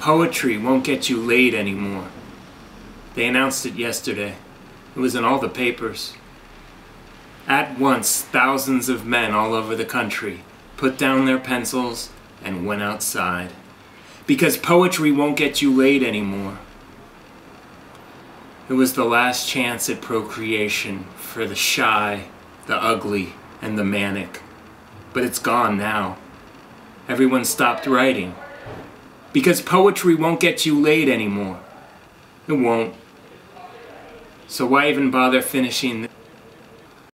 Poetry won't get you laid anymore. They announced it yesterday. It was in all the papers. At once, thousands of men all over the country put down their pencils and went outside. Because poetry won't get you laid anymore. It was the last chance at procreation for the shy, the ugly, and the manic. But it's gone now. Everyone stopped writing. Because poetry won't get you laid anymore. It won't. So why even bother finishing